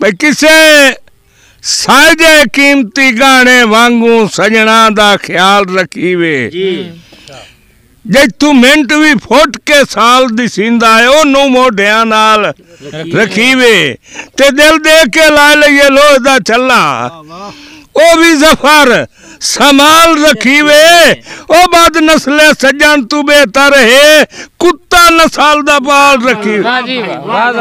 ਬਈ ਕਿਸੇ ਸਾਜੇ ਕੀਮਤੀ ਗਾਣੇ ਵਾਂਗੂ ਸਜਣਾ ਦਾ ਖਿਆਲ ਰੱਖੀਵੇ। ਜੀ। ਜੇ ਤੂੰ ਮਿੰਟ ਵੀ ਫੁੱਟ ਕੇ ਸਾਲ ਦੀ ਸਿੰਦਾ ਏ ਉਹਨੂੰ ਮੋਢਿਆਂ ਨਾਲ ਰੱਖੀਵੇ ਤੇ ਦਿਲ ਦੇਖ ਕੇ ਲਾ ਲਈਏ ਲੋਹ ਦਾ ਛੱਲਾ। ਉਹ ਵੀ ਜ਼ਫਰ ਸੰਭਾਲ ਰੱਖੀਵੇ। ਉਹ ਬਾਦ ਨਸਲੇ ਸੱਜਣ ਤੂੰ ਬਿਹਤਰ ਹੈ ਕੁੱਤਾ ਨਸਲ ਦਾ ਪਾਲ ਰੱਖੀ ਵਾਹ ਜੀ ਵਾਹ।